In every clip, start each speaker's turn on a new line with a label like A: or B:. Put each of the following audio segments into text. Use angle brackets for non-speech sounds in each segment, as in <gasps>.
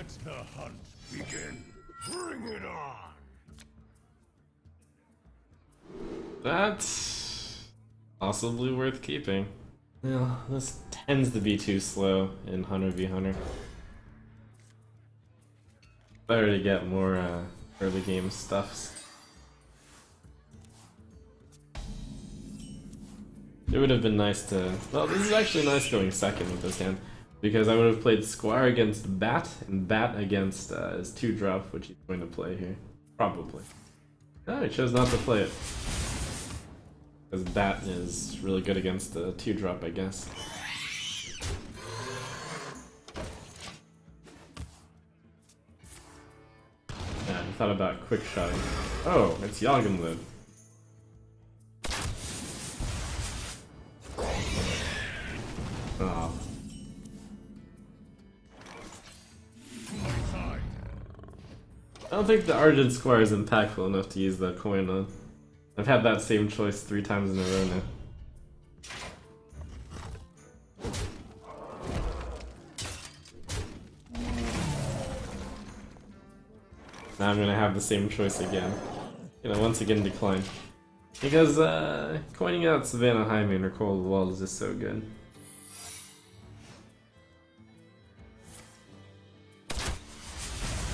A: Let the hunt begin. Bring it on.
B: That's possibly worth keeping. Yeah, this tends to be too slow in Hunter v Hunter. Better to get more uh, early game stuffs. It would have been nice to... Well, this is actually nice going second with this hand. Because I would have played Squire against Bat, and Bat against uh, his 2-drop, which he's going to play here. Probably. Oh, he chose not to play it. Because Bat is really good against the 2-drop, I guess. Yeah, I thought about quick shotting. Oh, it's Yogg and Load. I don't think the Argent Squire is impactful enough to use that coin on. I've had that same choice three times in a row now. Now I'm gonna have the same choice again. You know, once again decline. Because, uh, coining out Savannah Highmane or Cold Wall is just so good.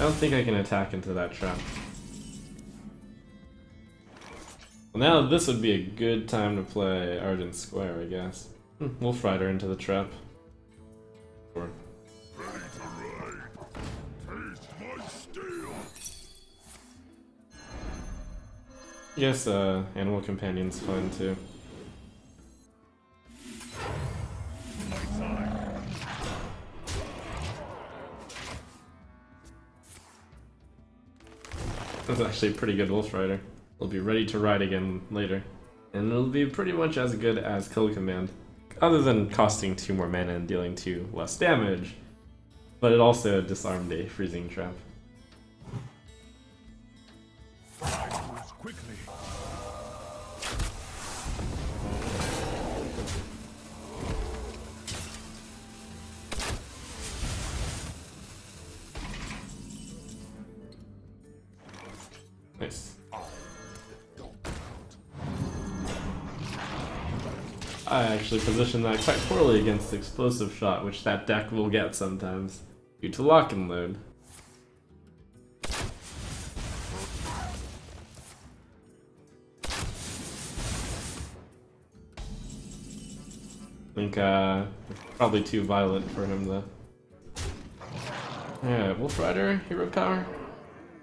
B: Don't think I can attack into that trap. Well, now this would be a good time to play Argent Squire, I guess. Hmm, Wolf Rider into the trap. I guess uh, Animal Companion's fine too. That's actually a pretty good Wolf Rider. It'll be ready to ride again later. And it'll be pretty much as good as Kill Command. Other than costing 2 more mana and dealing 2 less damage. But it also disarmed a freezing trap. Actually positioned that quite poorly against Explosive Shot, which that deck will get sometimes, due to lock and load. I think uh, probably too violent for him though. Yeah, Wolf Rider, Hero Power?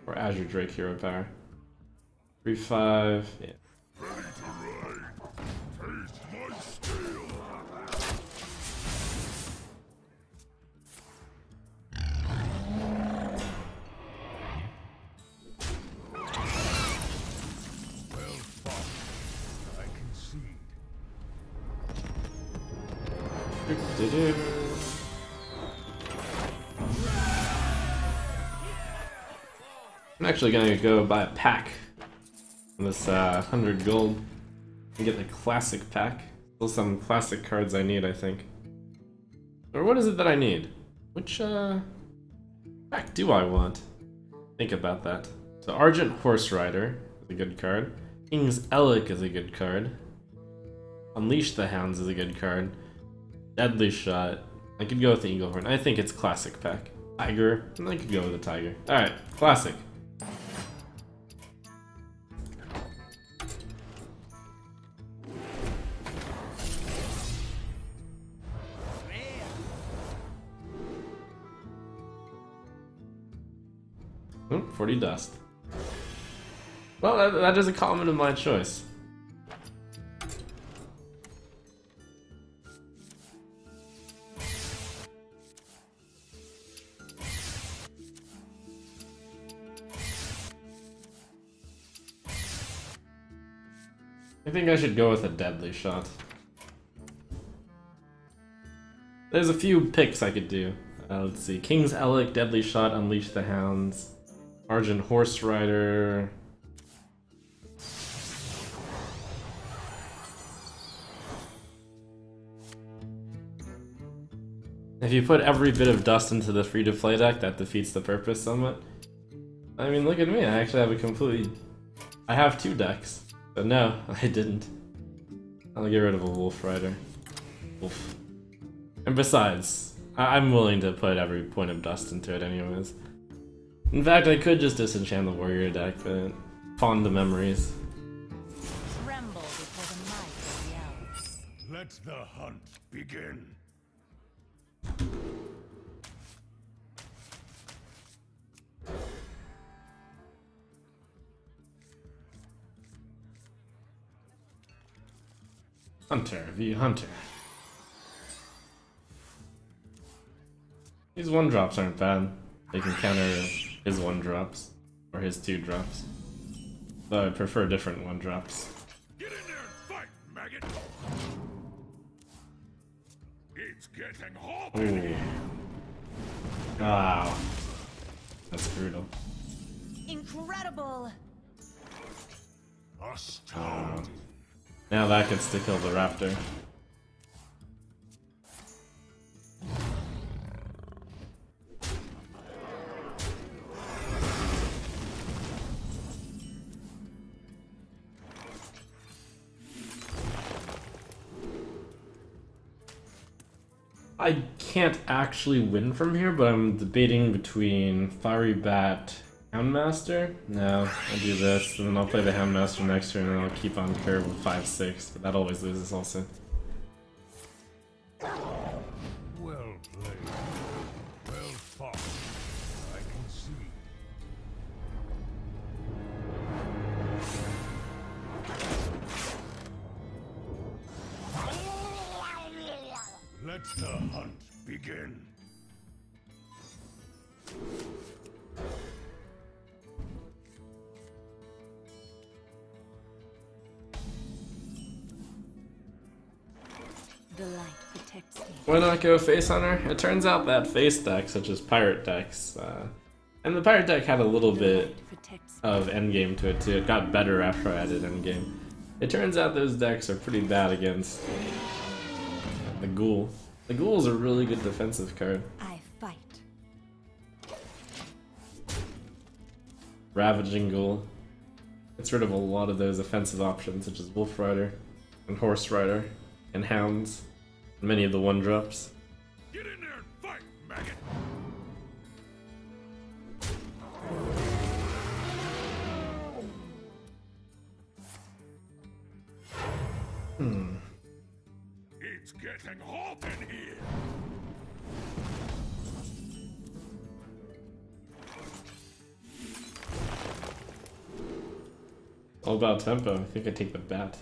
B: Or Azure Drake Hero Power? 3 5, yeah. Actually gonna go buy a pack on this uh, 100 gold and get the classic pack. Still some classic cards I need, I think. Or what is it that I need? Which uh, pack do I want? Think about that. So Argent Horse Rider is a good card. King's Elekk is a good card. Unleash the Hounds is a good card. Deadly Shot. I could go with the Eagle Horn. I think it's classic pack. Tiger. I could go with the Tiger. Alright, classic. Hmm, 40 dust. Well, that, that is a comment of my choice. I think I should go with a deadly shot. There's a few picks I could do. Uh, let's see. King's Elekk, Deadly Shot, Unleash the Hounds. Argent Horse Rider. If you put every bit of dust into the free-to-play deck, that defeats the purpose somewhat. I mean, look at me, I actually have a completely... I have two decks. But no, <laughs> I didn't. I'll get rid of a Wolf Rider. Wolf. And besides, I I'm willing to put every point of dust into it anyways. In fact, I could just disenchant the Warrior deck, but fond of memories.
C: Tremble before the might of the elves.
A: Let the hunt begin.
B: Hunter, V Hunter. These one drops aren't bad. They can counter his one drops or his two drops. But I prefer different one drops.
A: Get in there and fight, maggot! It's getting hot in here.
B: Wow. That's brutal.
C: Incredible!
A: Astounding.
B: Now that gets to kill the raptor. Actually win from here, but I'm debating between Fiery Bat, Houndmaster. No, I'll do this, and then I'll play the Houndmaster next turn, and I'll keep on curve with 5-6, but that always loses also. Why not go Face Hunter? It turns out that Face deck, such as Pirate decks, uh, and the Pirate deck had a little bit
C: light protects me.
B: of endgame to it too. It got better after I added endgame. It turns out those decks are pretty bad against the Ghoul. The Ghoul is a really good defensive card.
C: I fight.
B: Ravaging Ghoul. Gets rid of a lot of those offensive options, such as Wolf Rider, and Horse Rider, and Hounds, many of the one drops.
A: Get in there and fight, maggot! Hmm. It's getting hot in here.
B: All about tempo. I think I take the bat.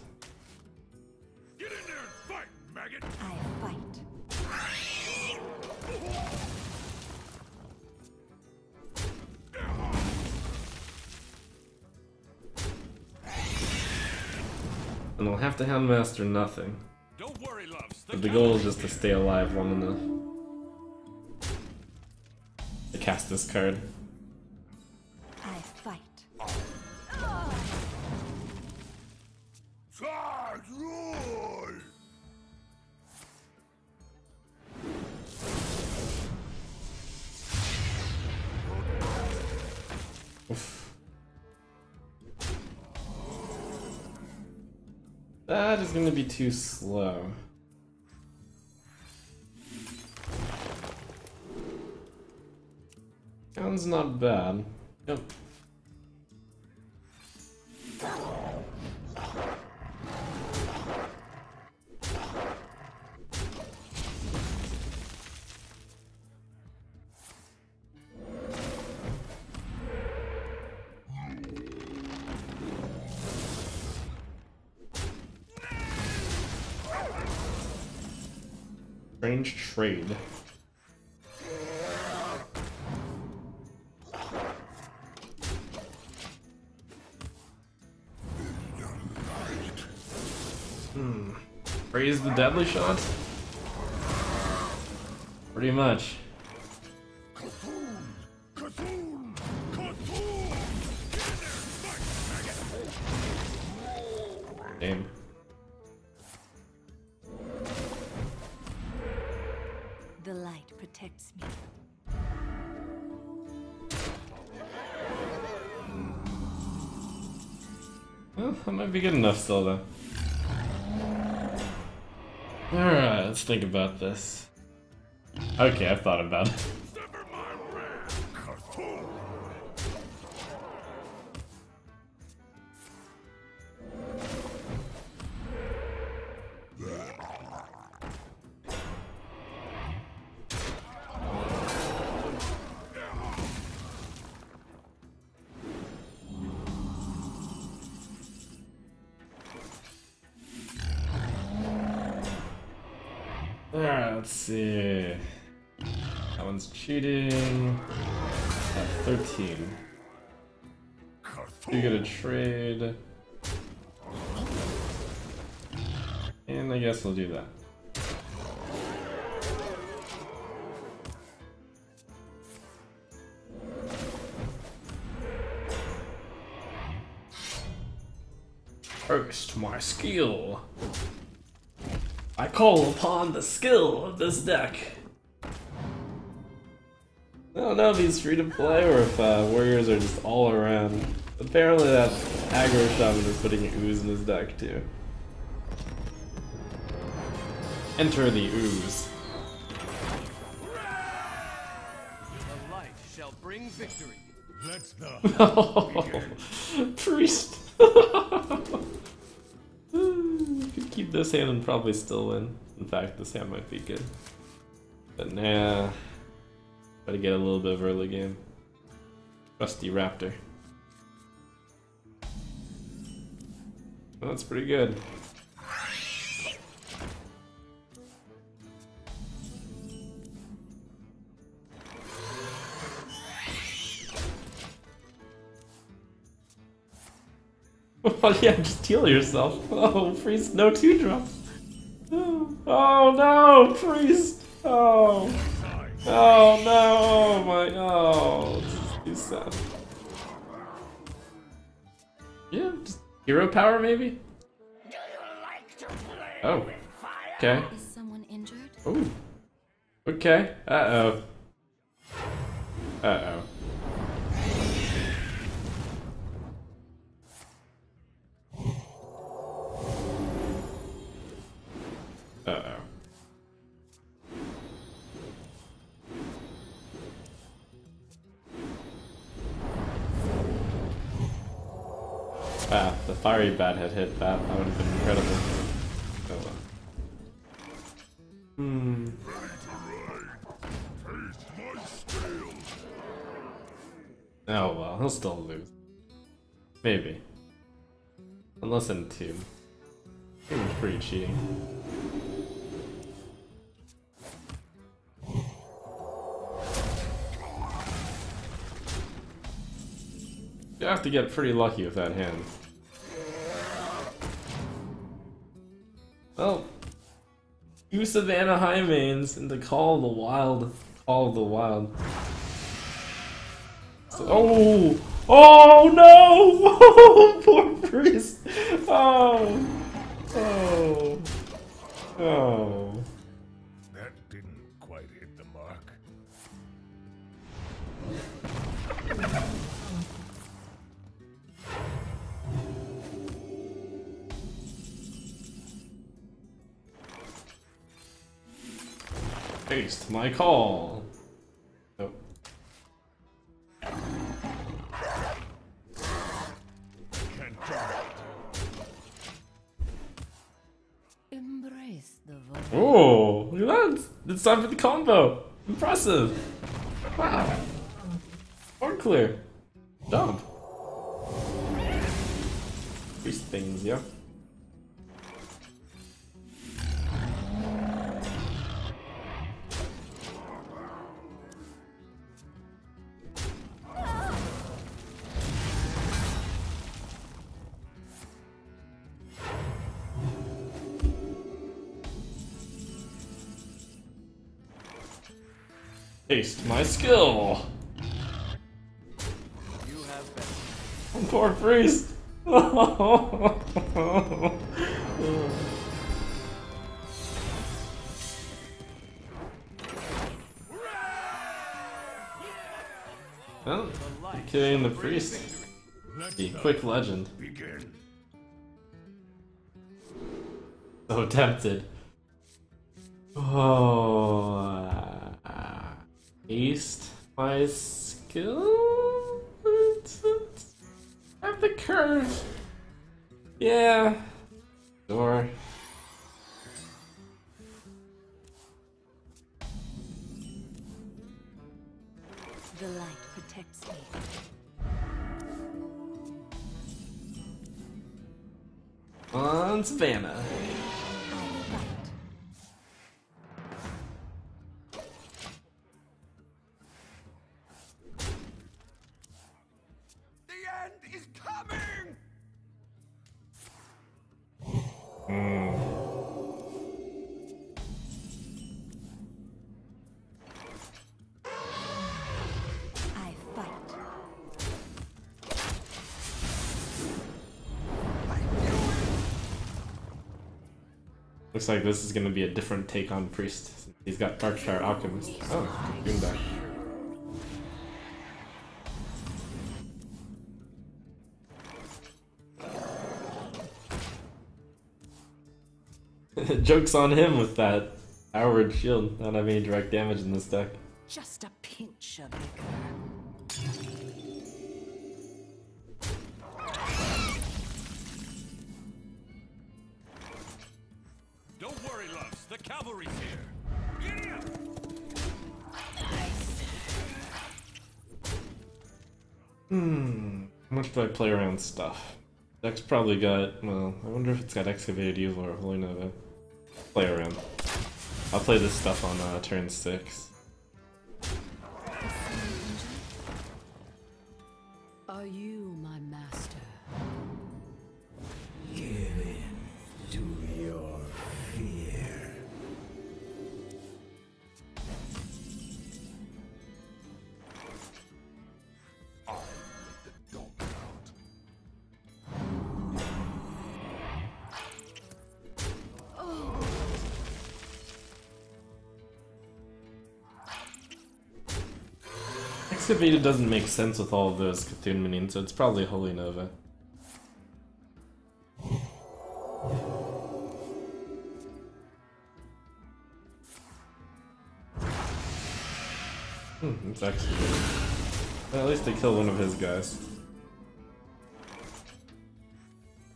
A: And
B: I'll have to Houndmaster nothing.
A: Don't worry, loves.
B: But the goal is just to stay alive long enough. To cast this card. Too slow. Sounds not bad. Yep. Strange trade. Hmm. Raise the deadly shot? Pretty much. Enough still, though. Alright, let's think about this. Okay, I've thought about it. <laughs> call upon the skill of this deck. I don't know if he's free to play or if uh, warriors are just all around. Apparently that aggro shaman is putting ooze in his deck too. Enter the ooze.
D: The light shall bring victory.
A: Let the
B: Oh, priest. <laughs> Keep this hand and probably still win. In fact, this hand might be good. But nah. Gotta get a little bit of early game. Rusty Raptor. That's pretty good. Well, yeah, just heal yourself. <laughs> Oh, priest, no two drops. <gasps> Oh, oh no, priest. Oh, oh no, oh my, oh, this is sad. Yeah, just hero power maybe. Oh, okay.
C: Is someone injured?
B: Oh, okay. Uh-oh. Uh oh. Ah, the fiery bat had hit that. That would have been incredible. Oh well. Hmm.
A: taste my steel.
B: Oh well, he'll still lose. Maybe. Unless in two. Seems pretty cheating. You have to get pretty lucky with that hand. You Savannah Highmanes and the Call of the Wild. Call of the Wild. So- oh! Oh no! <laughs> Poor priest! Oh! Oh! Oh! My call! Nope.
A: Can't do it.
C: Embrace the void.
B: Oh, look at that! It's time for the combo! Impressive! Wow! Or clear. Dump. These things, yeah. My skill!
D: You have been.
B: Poor priest! <laughs> Oh, killing the priest. The quick legend. So tempted. Oh, east my skill. Have the curve. Yeah. Sure.
C: The light protects me.
B: On Savannah. Looks like this is gonna be a different take on Priest. He's got Darkshire Alchemist. Oh, Doomback. <laughs> Joke's on him with that Howard shield. Not have any direct damage in this deck.
C: Just a
B: stuff. Deck's probably got, well, I wonder if it's got Excavated Evil or Holy Nova. Play around. I'll play this stuff on uh, turn
A: 6.
B: Excavated doesn't make sense with all those C'Thun minions, so it's probably Holy Nova. Hmm, it's excavated. Well, at least they killed one of his guys.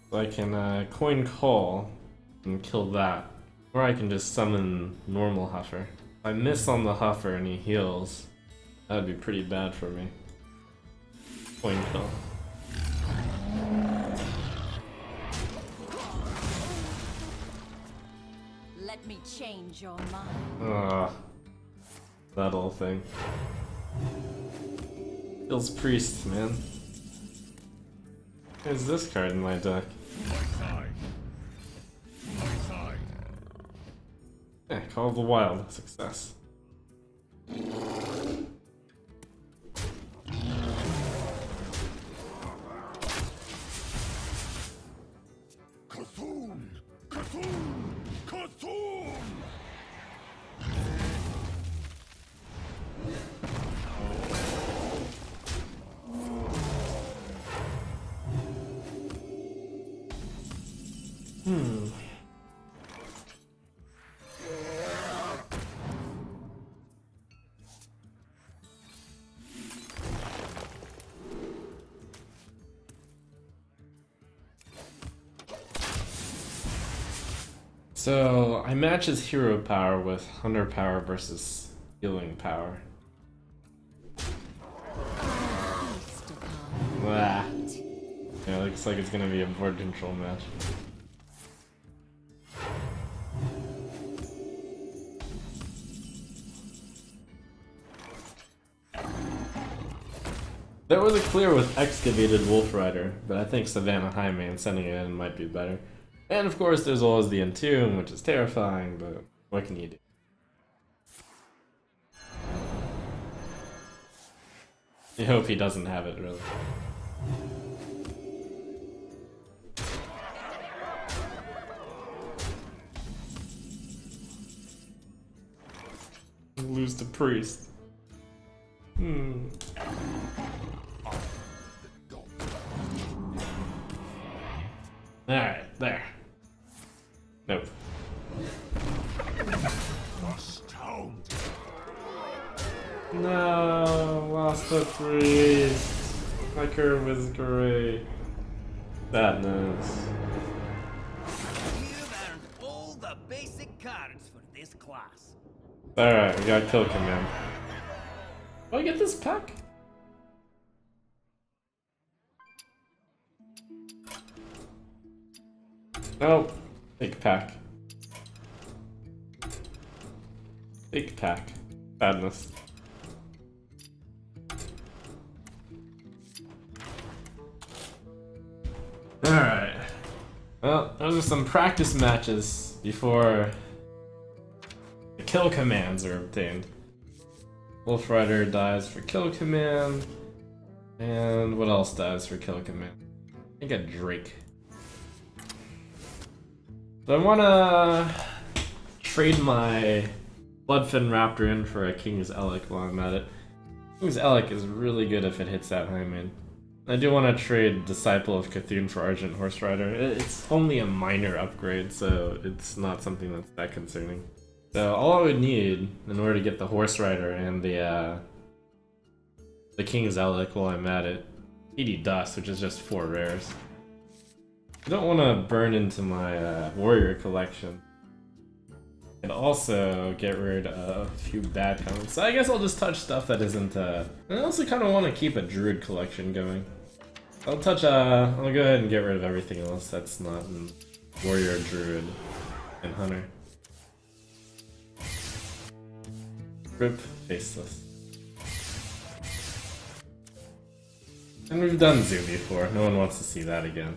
B: So I can uh, coin call and kill that. Or I can just summon normal Huffer. If I miss on the Huffer and he heals, That'd be pretty bad for me. Coin kill.
C: Let me change your mind.
B: Ah, that whole thing. Kills priest, man. There's this card in my deck.
A: My side. My side.
B: Yeah, Call of the Wild. Success. So I match his hero power with hunter power versus healing power. Blah. Yeah, looks like it's gonna be a board control match. There was a clear with excavated Wolf Rider, but I think Savannah Highmane sending it in might be better. And of course, there's always the Entomb, which is terrifying, but what can you do? I hope he doesn't have it, really. Lose the priest. Hmm. Alright. Lost. My curve was great. Sadness.
E: You've earned all the basic cards for this class.
B: Alright, we got kill command. Do I get this pack? No. Big pack. Big pack. Sadness. Alright. Well, those are some practice matches before the kill commands are obtained. Wolf Rider dies for kill command. And what else dies for kill command? I think a Drake. So I wanna trade my Bloodfin Raptor in for a King's Elekk while I'm at it. King's Elekk is really good if it hits that Highmane. I do want to trade Disciple of C'Thun for Argent Horse Rider. It's only a minor upgrade, so it's not something that's that concerning. So all I would need in order to get the Horse Rider and the uh, the King's Elekk while I'm at it, 80 Dust, which is just four rares. I don't want to burn into my uh, Warrior collection. And also get rid of a few bad comments. So I guess I'll just touch stuff that isn't, uh... I also kind of want to keep a Druid collection going. I'll touch, uh... I'll go ahead and get rid of everything else that's not Warrior, Druid, and Hunter. Rip Faceless. And we've done Zoo before, no one wants to see that again.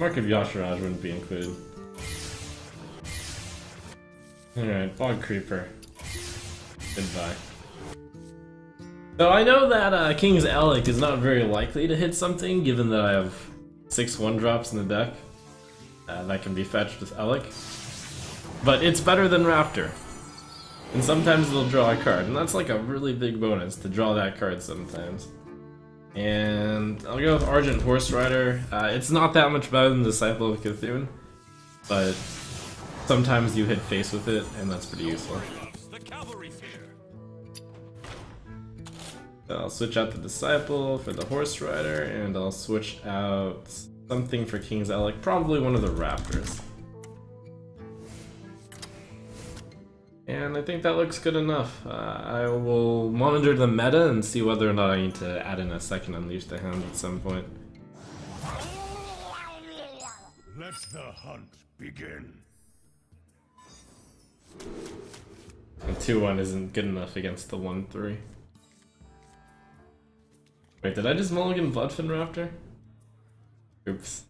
B: Mark of Y'Shaarj wouldn't be included. Alright, Bog Creeper. Goodbye. So I know that uh, King's Elekk is not very likely to hit something, given that I have six one drops in the deck uh, that can be fetched with Elekk. But it's better than Raptor. And sometimes it'll draw a card, and that's like a really big bonus to draw that card sometimes. And I'll go with Argent Horse Rider. Uh, it's not that much better than Disciple of C'Thun, but sometimes you hit face with it, and that's pretty useful. I'll switch out the Disciple for the Horse Rider, and I'll switch out something for King's Elekk, probably one of the Raptors. And I think that looks good enough. Uh, I will monitor the meta and see whether or not I need to add in a second Unleash the Hound at some point.
A: Let the hunt begin.
B: And 2-1 isn't good enough against the 1-3. Wait, did I just mulligan Bloodfin Raptor? Oops.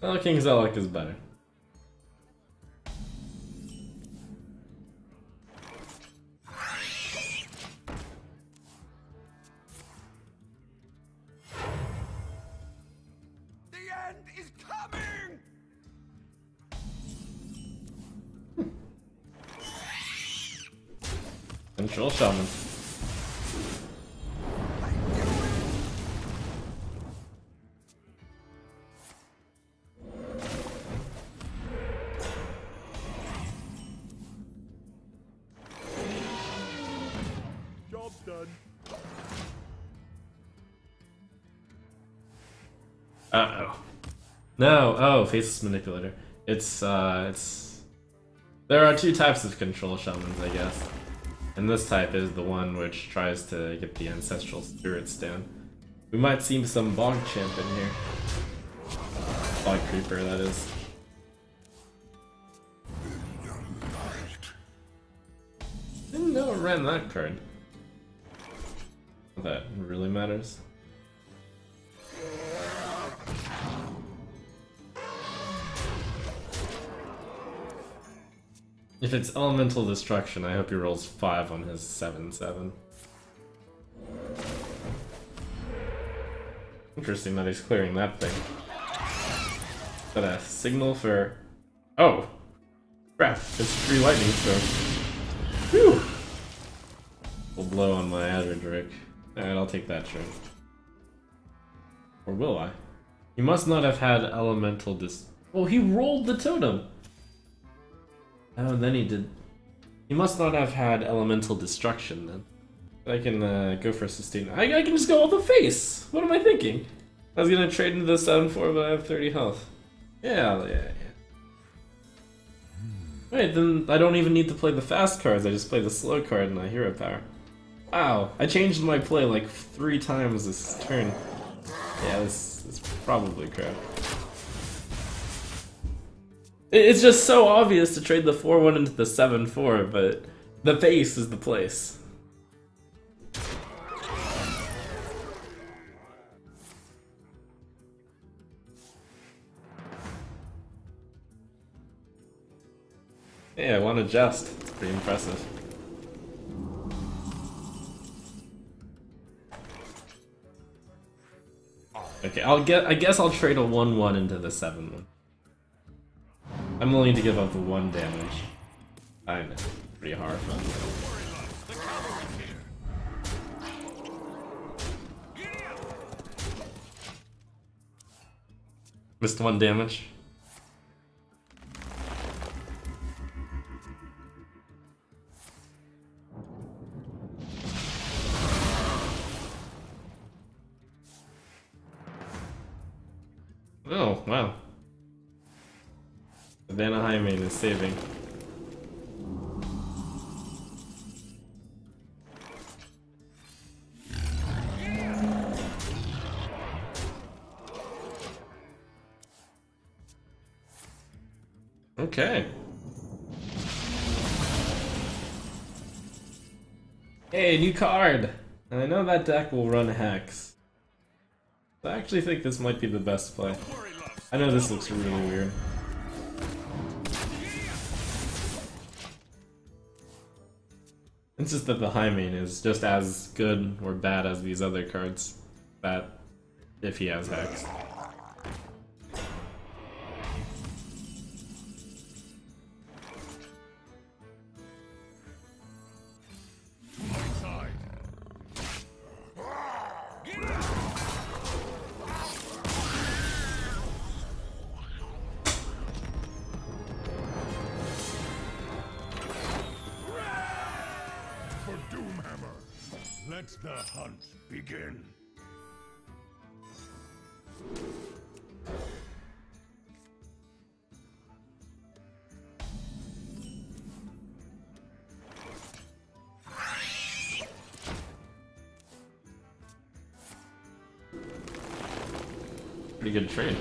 B: Well, King's Elekk is better. Control Shaman.
A: Job done.
B: Uh oh. No, oh, Faceless Manipulator. It's, uh, it's. There are two types of control shamans, I guess. And this type is the one which tries to get the ancestral spirits down. We might see some Bog Champ in here. Uh, bog Creeper, that is. Didn't know it ran that card. That really matters. If it's elemental destruction, I hope he rolls 5 on his 7-7. Interesting that he's clearing that thing. Is that a signal for... Oh! Crap, it's free lightning storm. Whew! Will blow on my Azure Alright, I'll take that turn. Or will I? He must not have had elemental dis- Oh, he rolled the totem! Oh, then he did... He must not have had elemental destruction then. I can uh, go for a sustain. I, I can just go all the face! What am I thinking? I was gonna trade into the 7-4, but I have 30 health. Yeah, yeah, yeah. Wait, then I don't even need to play the fast cards, I just play the slow card and I hero power. Wow, I changed my play like three times this turn. Yeah, this is probably crap. It- It's just so obvious to trade the 4-1 into the 7-4, but the face is the place. Yeah, I want to just. It's pretty impressive. Okay, I'll get. I guess I'll trade a one-one into the seven-one. I'm willing to give up the one damage. I'm pretty
D: here.
B: Missed one damage. Saving. Okay. Hey, new card! And I know that deck will run Hex. I actually think this might be the best play. I know this looks really weird. It's just that the main is just as good or bad as these other cards. That if he has Hex. Pretty good trade.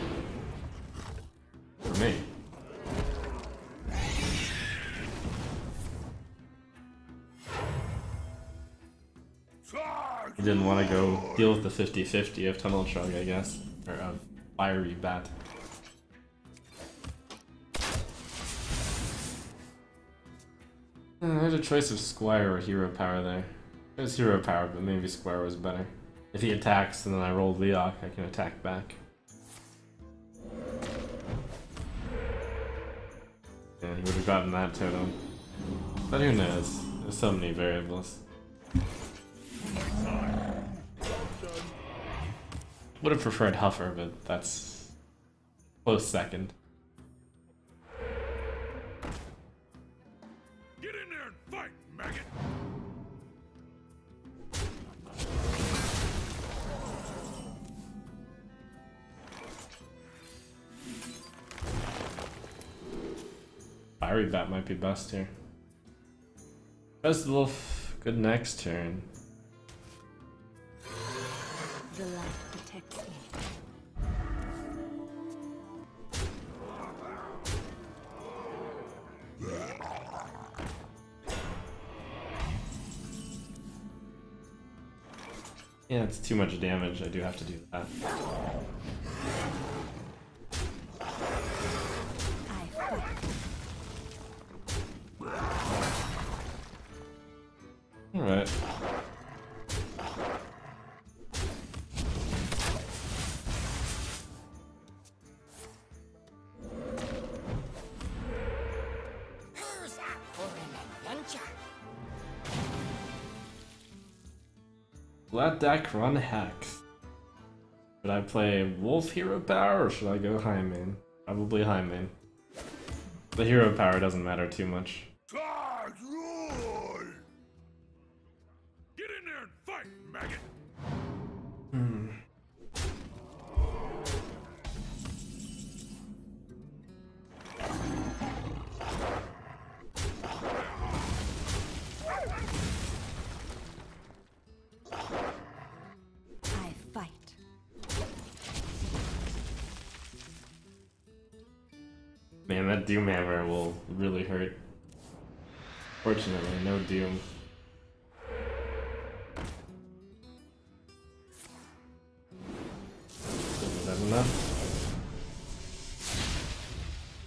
B: For me. He didn't want to go deal with the 50-50 of Tunnel Trogg, I guess. Or of Fiery Bat. Uh, I had a choice of Squire or Hero Power there. It was Hero Power, but maybe Squire was better. If he attacks and then I roll Leokk, I can attack back. Yeah, he would have gotten that totem. But who knows? There's so many variables. Would have preferred Huffer, but that's close second. Might be best here. Best Wolf, good next turn.
C: The light protects me.
B: Yeah, it's too much damage. I do have to do that. Deck run Hex. Should I play Wolf Hero Power or should I go Highmane? Probably Highmane. The hero power doesn't matter too much.
A: God!
D: Get in there and fight, maggot!
B: That Doomhammer will really hurt. Fortunately, no Doom. Is that enough?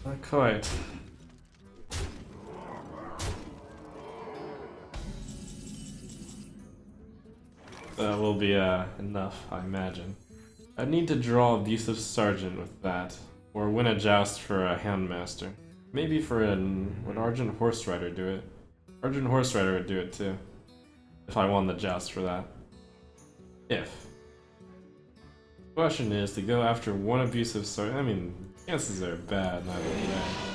B: Not quite. That will be uh, enough, I imagine. I need to draw Abusive Sergeant with that, or win a joust for a handmaster. Maybe for an would Argent Horserider do it? Argent Horserider would do it too. If I won the joust for that. If. Question is to go after one abusive sergeant. I mean, chances are bad, not bad.